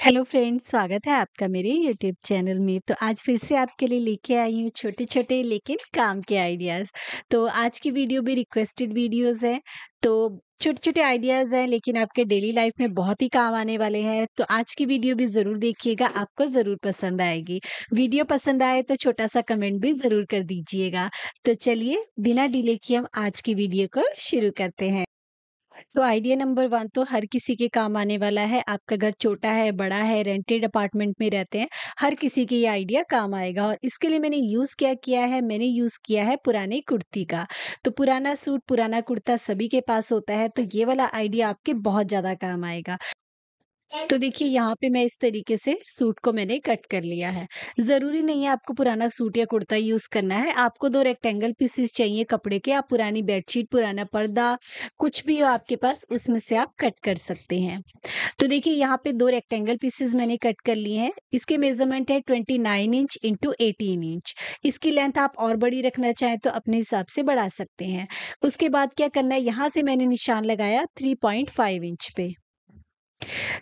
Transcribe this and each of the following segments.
Hello friends, स्वागत है आपका मेरे यूट्यूब चैनल में। तो आज फिर से आपके लिए लेके आई हूँ छोटे छोटे लेकिन काम के आइडियाज़। तो आज की वीडियो भी रिक्वेस्टेड वीडियोस हैं। तो छोटे छोटे आइडियाज़ हैं लेकिन आपके डेली लाइफ में बहुत ही काम आने वाले हैं। तो आज की वीडियो भी ज़रूर देखिएगा, आपको ज़रूर पसंद आएगी। वीडियो पसंद आए तो छोटा सा कमेंट भी ज़रूर कर दीजिएगा। तो चलिए, बिना डिले किए हम आज की वीडियो को शुरू करते हैं। तो आइडिया नंबर वन तो हर किसी के काम आने वाला है। आपका घर छोटा है, बड़ा है रेंटेड अपार्टमेंट में रहते हैं, हर किसी के ये आइडिया काम आएगा और इसके लिए मैंने यूज़ क्या किया है? मैंने यूज़ किया है पुराने कुर्ती का। तो पुराना सूट पुराना कुर्ता सभी के पास होता है तो ये वाला आइडिया आपके बहुत ज़्यादा काम आएगा। तो देखिए, यहाँ पे मैं इस तरीके से सूट को मैंने कट कर लिया है। ज़रूरी नहीं है आपको पुराना सूट या कुर्ता यूज़ करना है। आपको दो रेक्टेंगल पीसेस चाहिए कपड़े के। आप पुरानी बेडशीट पुराना पर्दा, कुछ भी हो आपके पास, उसमें से आप कट कर सकते हैं। तो देखिए, यहाँ पे दो रेक्टेंगल पीसेस मैंने कट कर लिए हैं। इसके मेज़रमेंट है twenty nine inch into eighteen inch इसकी लेंथ आप और बड़ी रखना चाहें तो अपने हिसाब से बढ़ा सकते हैं। उसके बाद क्या करना है? यहाँ से मैंने निशान लगाया थ्री पॉइंट फाइव इंच पे।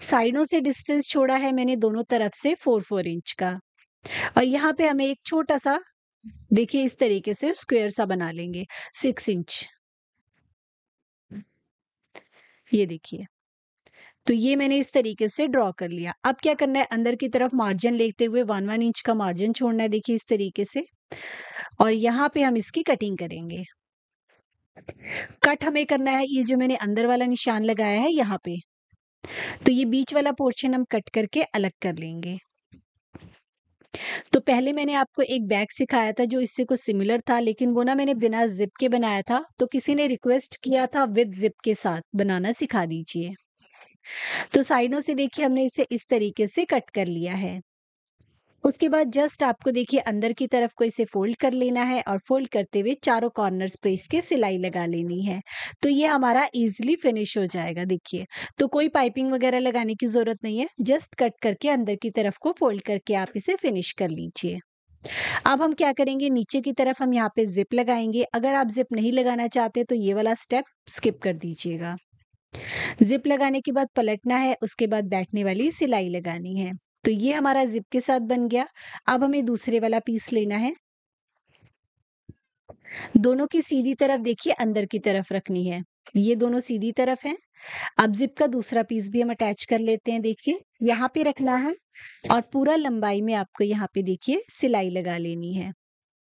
साइडों से डिस्टेंस छोड़ा है मैंने दोनों तरफ़ से फोर फोर इंच का। और यहाँ पे हमें एक छोटा सा, देखिए इस तरीके से स्क्वायर सा बना लेंगे, सिक्स इंच। ये देखिए तो ये मैंने इस तरीके से ड्रॉ कर लिया। अब क्या करना है? अंदर की तरफ़ मार्जिन लेते हुए वन वन इंच का मार्जिन छोड़ना है, देखिए इस तरीके से। और यहाँ पे हम इसकी कटिंग करेंगे। कट हमें करना है, ये जो मैंने अंदर वाला निशान लगाया है, यहाँ पे। तो ये बीच वाला पोर्शन हम कट करके अलग कर लेंगे। तो पहले मैंने आपको एक बैग सिखाया था जो इससे कुछ सिमिलर था, लेकिन वो ना मैंने बिना जिप के बनाया था तो किसी ने रिक्वेस्ट किया था विद जिप के साथ बनाना सिखा दीजिए। तो साइडों से देखिए हमने इसे इस तरीके से कट कर लिया है। उसके बाद जस्ट आपको देखिए अंदर की तरफ़ को इसे फोल्ड कर लेना है और फोल्ड करते हुए चारों कॉर्नर्स पे इसके सिलाई लगा लेनी है। तो ये हमारा इजीली फिनिश हो जाएगा, देखिए। तो कोई पाइपिंग वगैरह लगाने की ज़रूरत नहीं है। जस्ट कट करके अंदर की तरफ़ को फोल्ड करके आप इसे फिनिश कर लीजिए। अब हम क्या करेंगे? नीचे की तरफ़ हम यहाँ पे जिप लगाएँगे। अगर आप जिप नहीं लगाना चाहते तो ये वाला स्टेप स्किप कर दीजिएगा। जिप लगाने के बाद पलटना है, उसके बाद बैठने वाली सिलाई लगानी है। तो ये हमारा जिप के साथ बन गया। अब हमें दूसरे वाला पीस लेना है। दोनों की सीधी तरफ़ देखिए, अंदर की तरफ़ रखनी है। ये दोनों सीधी तरफ़ है। अब जिप का दूसरा पीस भी हम अटैच कर लेते हैं, देखिए। यहाँ पे रखना है और पूरा लंबाई में आपको यहाँ पे, देखिए, सिलाई लगा लेनी है।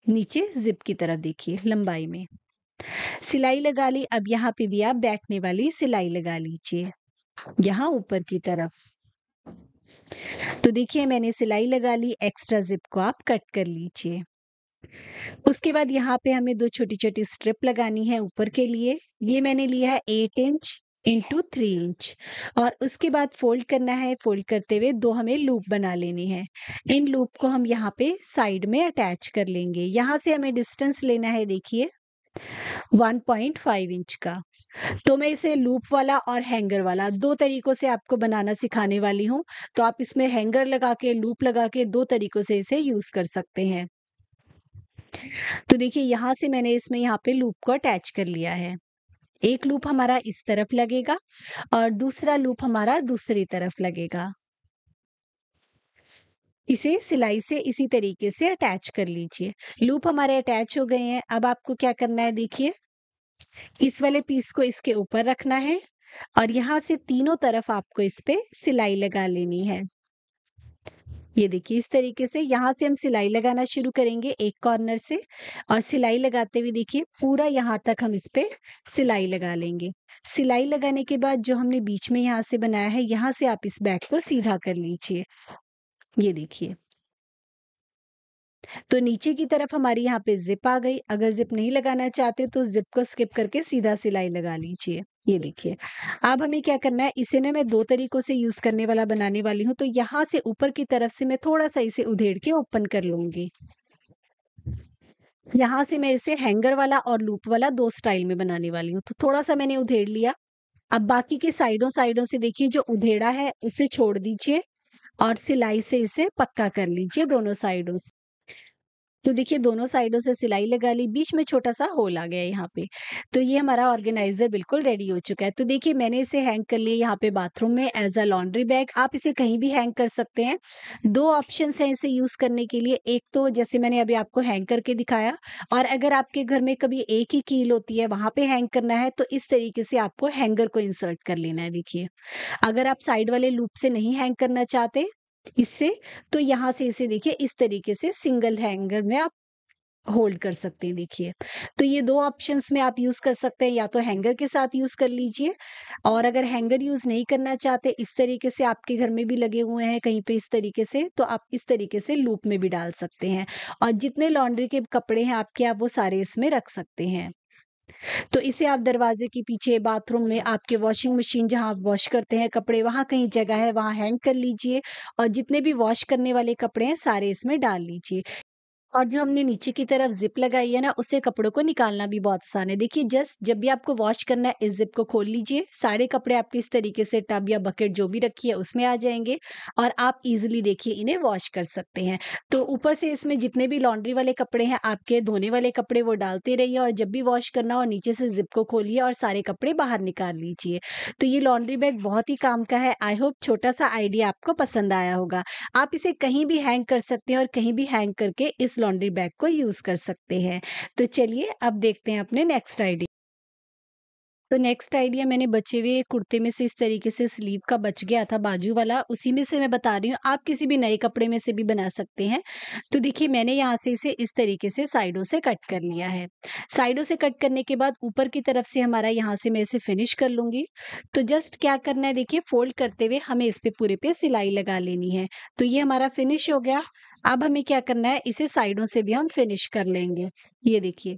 नीचे जिप की तरफ़ देखिए, लंबाई में। सिलाई लगा ली, अब यहाँ पे भी आप बैठने वाली सिलाई लगा लीजिए। यहाँ ऊपर की तरफ़। तो देखिए, मैंने सिलाई लगा ली एक्स्ट्रा जिप को आप कट कर लीजिए। उसके बाद यहाँ पे हमें दो छोटी छोटी स्ट्रिप लगानी है ऊपर के लिए। ये मैंने लिया है eight inch into three inch और उसके बाद फोल्ड करना है। फोल्ड करते हुए दो हमें लूप बना लेनी है। इन लूप को हम यहाँ पे साइड में अटैच कर लेंगे। यहाँ से हमें डिस्टेंस लेना है, देखिए। 1.5 इंच का। तो मैं इसे लूप वाला और हैंगर वाला दो तरीकों से आपको बनाना सिखाने वाली हूँ। तो आप इसमें हैंगर लगा के, लूप लगा के दो तरीकों से इसे यूज़ कर सकते हैं। तो देखिए, यहाँ से मैंने इसमें यहाँ पे लूप को अटैच कर लिया है। एक लूप हमारा इस तरफ़ लगेगा और दूसरा लूप हमारा दूसरी तरफ़ लगेगा। इसे सिलाई से इसी तरीके से अटैच कर लीजिए। लूप हमारे अटैच हो गए हैं। अब आपको क्या करना है देखिए, इस वाले पीस को इसके ऊपर रखना है और यहाँ से तीनों तरफ़ आपको इस पे सिलाई लगा लेनी है। ये देखिए, इस तरीके से यहाँ से हम सिलाई लगाना शुरू करेंगे एक कॉर्नर से और सिलाई लगाते हुए देखिए पूरा यहाँ तक हम इस पे सिलाई लगा लेंगे। सिलाई लगाने के बाद जो हमने बीच में यहाँ से बनाया है, यहाँ से आप इस बैग को सीधा कर लीजिए। ये देखिए। तो नीचे की तरफ़ हमारी यहाँ पे जिप आ गई। अगर जिप नहीं लगाना चाहते तो जिप को स्किप करके सीधा सिलाई लगा लीजिए। ये देखिए, अब हमें क्या करना है? इसे ना मैं दो तरीकों से यूज़ करने वाला, बनाने वाली हूँ। तो यहाँ से ऊपर की तरफ़ से मैं थोड़ा सा इसे उधेड़ के ओपन कर लूँगी। यहाँ से मैं इसे हैंगर वाला और लूप वाला दो स्टाइल में बनाने वाली हूँ। तो थोड़ा सा मैंने उधेड़ लिया। अब बाकी के साइडों साइडों से देखिए, जो उधेड़ा है, उसे छोड़ दीजिए। और सिलाई से इसे पक्का कर लीजिए दोनों साइडों से। तो देखिए दोनों साइडों से सिलाई लगा ली, बीच में छोटा-सा होल आ गया यहाँ पे। तो ये हमारा ऑर्गेनाइज़र बिल्कुल रेडी हो चुका है। तो देखिए मैंने इसे हैंग कर लिया यहाँ पे बाथरूम में एज़ अ लॉन्ड्री बैग। आप इसे कहीं भी हैंग कर सकते हैं। दो ऑप्शंस हैं इसे यूज़ करने के लिए। एक तो जैसे मैंने अभी आपको हैंग करके दिखाया और अगर आपके घर में कभी एक ही कील होती है, वहाँ पे हैंग करना है तो इस तरीके से आपको हैंगर को इंसर्ट कर लेना है देखिए। अगर आप साइड वाले लूप से नहीं हैंग करना चाहते इससे, तो यहाँ से इसे देखिए इस तरीके से सिंगल हैंगर में आप होल्ड कर सकते हैं देखिए। तो ये दो ऑप्शंस में आप यूज़ कर सकते हैं या तो हैंगर के साथ यूज़ कर लीजिए और अगर हैंगर यूज़ नहीं करना चाहते इस तरीके से आपके घर में भी लगे हुए हैं कहीं पे इस तरीके से तो आप इस तरीके से लूप में भी डाल सकते हैं और जितने लॉन्ड्री के कपड़े हैं आपके आप वो सारे इसमें रख सकते हैं। तो इसे आप दरवाजे के पीछे, बाथरूम में, आपके वॉशिंग मशीन जहाँ आप वॉश करते हैं कपड़े, वहाँ कहीं जगह है वहाँ हैंग कर लीजिए और जितने भी वॉश करने वाले कपड़े हैं सारे इसमें डाल लीजिए। और जो हमने नीचे की तरफ़ ज़िप लगाई है ना, उससे कपड़ों को निकालना भी बहुत आसान है। देखिए जस्ट जब भी आपको वॉश करना है इस ज़िप को खोल लीजिए, सारे कपड़े आपके इस तरीके से टब या बकेट जो भी रखी है उसमें आ जाएँगे और आप ईज़िली देखिए इन्हें वॉश कर सकते हैं। तो ऊपर से इसमें जितने भी लॉन्ड्री वाले कपड़े हैं आपके धोने वाले कपड़े वो डालते रहिए और जब भी वॉश करना हो नीचे से ज़िप को खोलिए और सारे कपड़े बाहर निकाल लीजिए। तो ये लॉन्ड्री बैग बहुत ही काम का है। आई होप छोटा-सा आइडिया आपको पसंद आया होगा। आप इसे कहीं भी हैंग कर सकते हैं और कहीं भी हैंग करके इस लॉन्ड्री बैग को यूज़ कर सकते हैं। तो चलिए अब देखते हैं अपने नेक्स्ट आइडिया। तो नेक्स्ट आइडिया मैंने बचे हुए कुर्ते में से इस तरीके से स्लीव का बच गया था बाजू वाला, उसी में से मैं बता रही हूँ, आप किसी भी नए कपड़े में से भी बना सकते हैं। तो देखिए मैंने यहाँ से इसे इस तरीके से साइडों से कट कर लिया है। साइडों से कट करने के बाद ऊपर की तरफ़ से हमारा यहाँ से मैं इसे फिनिश कर लूँगी। तो जस्ट क्या करना है देखिए फ़ोल्ड करते हुए हमें इस पर पूरे पे सिलाई लगा लेनी है। तो ये हमारा फिनिश हो गया। अब हमें क्या करना है इसे साइडों से भी हम फिनिश कर लेंगे। ये देखिए।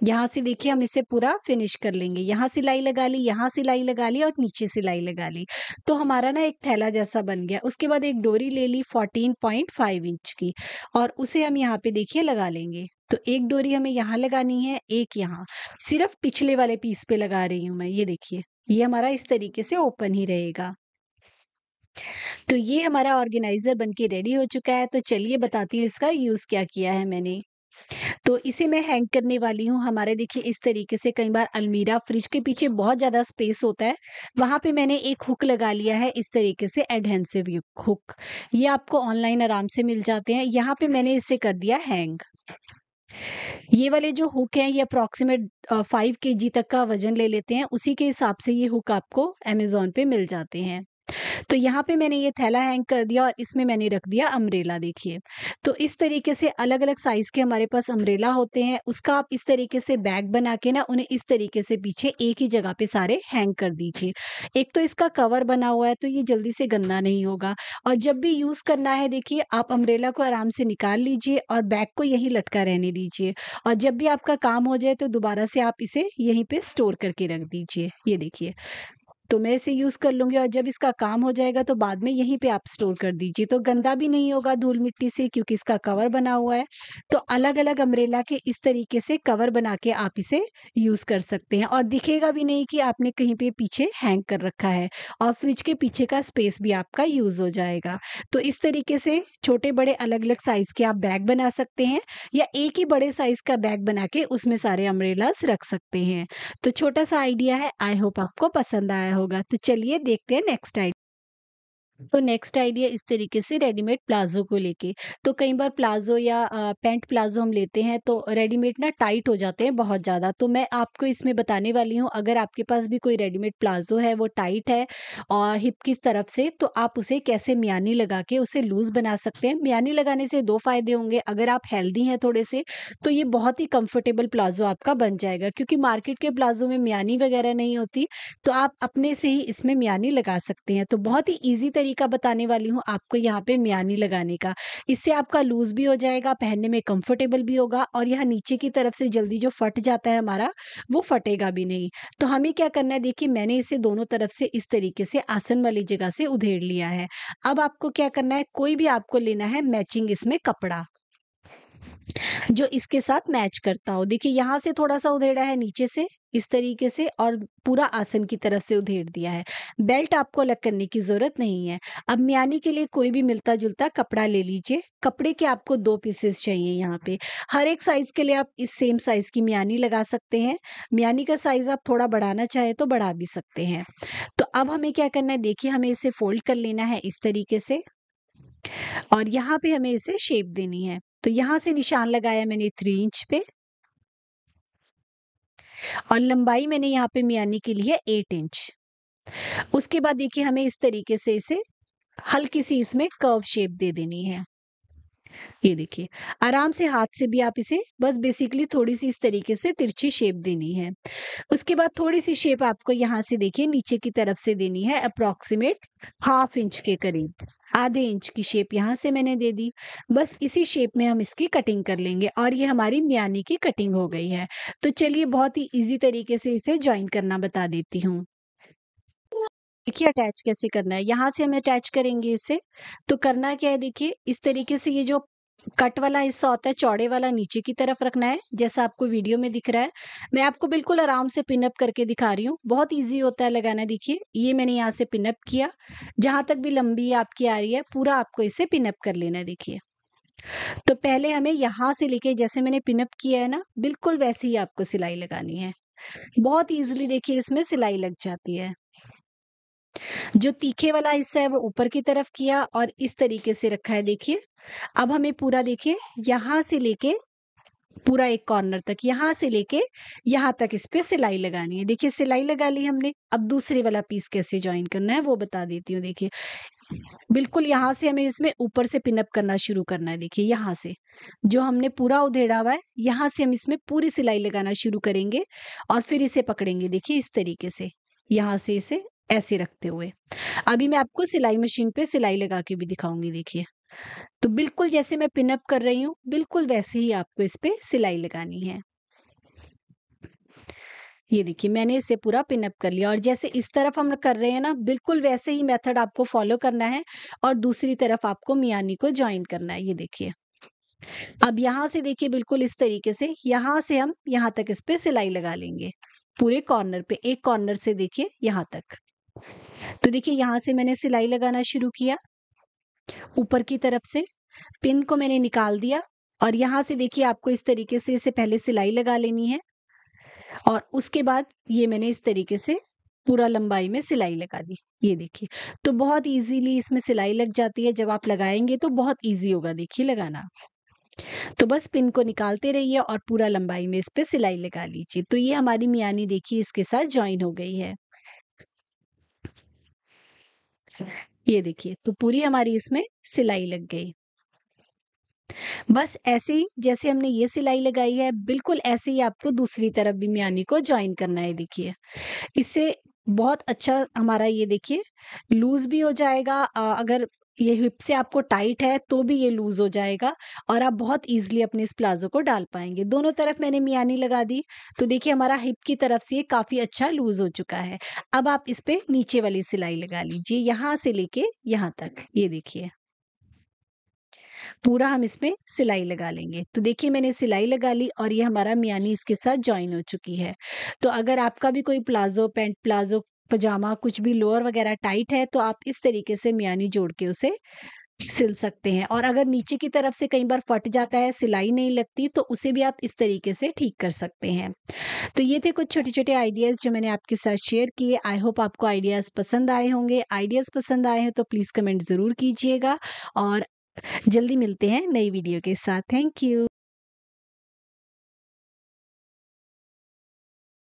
यहाँ से देखिए हम इसे पूरा फिनिश कर लेंगे। यहाँ सिलाई लगा ली, यहाँ सिलाई लगा ली और नीचे सिलाई लगा ली। तो हमारा ना एक थैला जैसा बन गया। उसके बाद एक डोरी ले ली 14.5 इंच की और उसे हम यहाँ पे देखिए लगा लेंगे। तो एक डोरी हमें यहाँ लगानी है, एक यहाँ। सिर्फ़ पिछले वाले पीस पे लगा रही हूँ मैं, ये देखिए। ये हमारा इस तरीके से ओपन ही रहेगा। तो ये हमारा ऑर्गेनाइज़र बन के रेडी हो चुका है। तो चलिए बताती हूँ इसका यूज़ क्या किया है मैंने। तो इसे मैं हैंग करने वाली हूँ। हमारे देखिए इस तरीके से कई बार अलमीरा, फ्रिज के पीछे बहुत ज़्यादा स्पेस होता है। वहाँ पे मैंने एक हुक लगा लिया है इस तरीके से एडहेंसिव हुक। ये आपको ऑनलाइन आराम से मिल जाते हैं। यहाँ पे मैंने इसे कर दिया हैंग। ये वाले जो हुक हैं ये अप्रॉक्सिमेट अ, 5 केजी तक का वज़न ले लेते हैं। उसी के हिसाब से ये हुक आपको अमेज़न पे मिल जाते हैं। तो यहाँ पे मैंने ये थैला हैंग कर दिया और इसमें मैंने रख दिया अम्ब्रेला देखिए। तो इस तरीके से अलग-अलग साइज़ के हमारे पास अम्ब्रेला होते हैं। उसका आप इस तरीके से बैग बना के ना उन्हें इस तरीके से पीछे एक ही जगह पे सारे हैंग कर दीजिए। एक तो इसका कवर बना हुआ है तो ये जल्दी से गंदा नहीं होगा और जब भी यूज़ करना है देखिए आप अम्ब्रेला को आराम से निकाल लीजिए और बैग को यहीं लटका रहने दीजिए और जब भी आपका काम हो जाए तो दोबारा से आप इसे यहीं पर स्टोर करके रख दीजिए। ये देखिए। तो मैं इसे यूज़ कर लूँगी और जब इसका काम हो जाएगा तो बाद में यहीं पे आप स्टोर कर दीजिए। तो गंदा भी नहीं होगा धूल-मिट्टी से क्योंकि इसका कवर बना हुआ है। तो अलग-अलग अम्ब्रेला के इस तरीके से कवर बना के आप इसे यूज़ कर सकते हैं और दिखेगा भी नहीं कि आपने कहीं पे पीछे हैंग कर रखा है और फ्रिज के पीछे का स्पेस भी आपका यूज़ हो जाएगा। तो इस तरीके से छोटे-बड़े अलग-अलग साइज़ के आप बैग बना सकते हैं या एक ही बड़े साइज़ का बैग बना के उसमें सारे अम्ब्रेलाज़ रख सकते हैं। तो छोटा-सा आइडिया है, आई होप आपको पसंद आया होगा। तो चलिए देखते हैं नेक्स्ट आइडिया। तो नेक्स्ट आइडिया इस तरीके से रेडीमेड प्लाज़ो को लेके। तो कई बार प्लाज़ो या पैंट प्लाज़ो हम लेते हैं तो रेडीमेड ना टाइट हो जाते हैं बहुत ज़्यादा। तो मैं आपको इसमें बताने वाली हूँ, अगर आपके पास भी कोई रेडीमेड प्लाज़ो है, वो टाइट है और हिप की तरफ़ से तो आप उसे कैसे मियानी लगा के उसे लूज़ बना सकते हैं। मियानी लगाने से दो फ़ायदे होंगे, अगर आप हेल्दी हैं थोड़े से तो ये बहुत ही कंफर्टेबल प्लाज़ो आपका बन जाएगा, क्योंकि मार्केट के प्लाज़ो में मियानी वगैरह नहीं होती तो आप अपने से ही इसमें मियानी लगा सकते हैं। तो बहुत ही ईज़ी तरीका बताने वाली हूँ आपको यहाँ पे म्यानी लगाने का। इससे आपका लूज़ भी हो जाएगा, पहनने में कंफर्टेबल भी होगा और यहाँ नीचे की तरफ़ से जल्दी जो फट जाता है हमारा, वो फटेगा भी नहीं। तो हमें क्या करना है देखिए मैंने इसे दोनों तरफ़ से इस तरीके से आसन वाली जगह से उधेड़ लिया है। अब आपको क्या करना है कोई भी आपको लेना है मैचिंग इसमें कपड़ा। जो इसके साथ मैच करता हो। देखिए, यहाँ से थोड़ा सा उधेड़ा है, नीचे से, इस तरीके से और पूरा आसन की तरफ़ से उधेड़ दिया है। बेल्ट आपको अलग करने की ज़रूरत नहीं है। अब म्यानी के लिए कोई भी मिलता जुलता कपड़ा ले लीजिए। कपड़े के आपको दो पीसेस चाहिए यहाँ पे। हर एक साइज़ के लिए आप इस सेम साइज़ की म्यानी लगा सकते हैं। म्यानी का साइज़ आप थोड़ा बढ़ाना चाहे तो बढ़ा भी सकते हैं। तो अब हमें क्या करना है? देखिए, हमें इसे फोल्ड कर लेना है इस तरीके से। और यहाँ पे हमें इसे शेप देनी है। तो यहाँ से निशान लगाया मैंने थ्री इंच पे। और लंबाई मैंने यहाँ पे मियानी के लिए एट इंच। उसके बाद देखिए हमें इस तरीके से इसे हल्की सी इसमें कर्व शेप दे देनी है। ये देखिए, आराम से हाथ से भी आप इसे बस बेसिकली थोड़ी सी इस तरीके से तिरछी शेप देनी है। उसके बाद थोड़ी सी शेप आपको यहाँ से देखिए नीचे की तरफ़ से देनी है अप्रोक्सीमेट हाफ़ इंच के करीब, आधे इंच की शेप यहाँ से मैंने दे दी। बस इसी शेप में हम इसकी कटिंग कर लेंगे और ये हमारी म्यानी की कटिंग हो गई है। तो चलिए बहुत ही ईजी तरीके से इसे ज्वाइन करना बता देती हूँ। देखिए अटैच कैसे करना है, यहाँ से हम अटैच करेंगे इसे। तो करना क्या है देखिए, इस तरीके से ये जो कट वाला हिस्सा होता है, चौड़े वाला नीचे की तरफ़ रखना है, जैसा आपको वीडियो में दिख रहा है। मैं आपको बिल्कुल आराम से पिनअप करके दिखा रही हूँ। बहुत इजी होता है लगाना, देखिए। ये मैंने यहाँ से पिनअप किया। जहाँ तक भी लंबी आपकी आ रही है, पूरा आपको इसे पिनअप कर लेना है, देखिए। तो पहले हमें यहाँ से लेके, जैसे मैंने पिनअप किया है ना, बिल्कुल वैसे ही आपको सिलाई लगानी है। बहुत ईजिली देखिए इसमें सिलाई लग जाती है। जो तीखे वाला हिस्सा है वो ऊपर की तरफ़ किया और इस तरीके से रखा है, देखिए। अब हमें पूरा, देखिए, यहाँ से लेके पूरा एक कॉर्नर तक, यहाँ से लेके यहाँ तक इस पे सिलाई लगानी है। देखिए, सिलाई लगा ली हमने, अब दूसरे वाला पीस कैसे ज्वाइन करना है, वो बता देती हूँ, देखिए। बिल्कुल यहाँ से हमें इसमें ऊपर से पिनअप करना शुरू करना है, देखिए, यहाँ से। जो हमने पूरा उधेड़ा हुआ है, यहाँ से हम इसमें पूरी सिलाई लगाना शुरू करेंगे और फिर इसे पकड़ेंगे, देखिए, इस तरीके से। यहाँ से इसे ऐसे रखते हुए। अभी मैं आपको सिलाई मशीन पे सिलाई लगा के भी दिखाऊँगी, देखिए। तो बिल्कुल जैसे मैं पिनअप कर रही हूँ, बिल्कुल वैसे ही आपको इस पे सिलाई लगानी है। ये देखिए, मैंने इसे पूरा पिनअप कर लिया और जैसे इस तरफ़ हम कर रहे हैं ना, बिल्कुल वैसे ही मेथड आपको फॉलो करना है और दूसरी तरफ़ आपको मियानी को ज्वाइन करना है, ये देखिए। अब यहाँ से देखिए, बिल्कुल इस तरीके से यहाँ से हम यहाँ तक इस पर सिलाई लगा लेंगे, पूरे कॉर्नर पे, एक कॉर्नर से देखिए, यहाँ तक। तो देखिए, यहाँ से मैंने सिलाई लगाना शुरू किया, ऊपर की तरफ़ से। पिन को मैंने निकाल दिया और यहाँ से देखिए, आपको इस तरीके से इसे पहले सिलाई लगा लेनी है और उसके बाद ये मैंने इस तरीके से पूरा लंबाई में सिलाई लगा दी, ये देखिए। तो बहुत इजीली इसमें सिलाई लग जाती है, जब आप लगाएँगे तो बहुत इजी होगा देखिए लगाना। तो बस पिन को निकालते रहिए और पूरा लंबाई में इस पर सिलाई लगा लीजिए। तो ये हमारी मियानी देखिए, इसके साथ ज्वाइन हो गई है। ये देखिए तो पूरी हमारी इसमें सिलाई लग गई। बस ऐसे ही, जैसे हमने ये सिलाई लगाई है, बिल्कुल ऐसे ही आपको दूसरी तरफ़ भी म्यानी को ज्वाइन करना है, देखिए। इससे बहुत अच्छा हमारा ये देखिए, लूज भी हो जाएगा अगर ये हिप से आपको टाइट है तो भी ये लूज हो जाएगा और आप बहुत इजीली अपने इस प्लाजो को डाल पाएँगे। दोनों तरफ़ मैंने मियानी लगा दी तो देखिए हमारा हिप की तरफ़ से ये काफ़ी अच्छा लूज हो चुका है। अब आप इस पे नीचे वाली सिलाई लगा लीजिए, यहाँ से लेके यहाँ तक, ये देखिए। पूरा हम इसमें सिलाई लगा लेंगे। तो देखिए मैंने सिलाई लगा ली और ये हमारा मियानी इसके साथ ज्वाइन हो चुकी है। तो अगर आपका भी कोई प्लाजो, पैंट प्लाजो पजामा कुछ भी लोअर वगैरह टाइट है तो आप इस तरीके से मियानी जोड़ के उसे सिल सकते हैं। और अगर नीचे की तरफ़ से कई बार फट जाता है, सिलाई नहीं लगती तो उसे भी आप इस तरीके से ठीक कर सकते हैं। तो ये थे कुछ छोटे छोटे आइडियाज़ जो मैंने आपके साथ शेयर किए। आई होप आपको आइडियाज़ पसंद आए होंगे। आइडियाज़ पसंद आए हैं तो प्लीज़ कमेंट ज़रूर कीजिएगा और जल्दी मिलते हैं नई वीडियो के साथ। Thank you.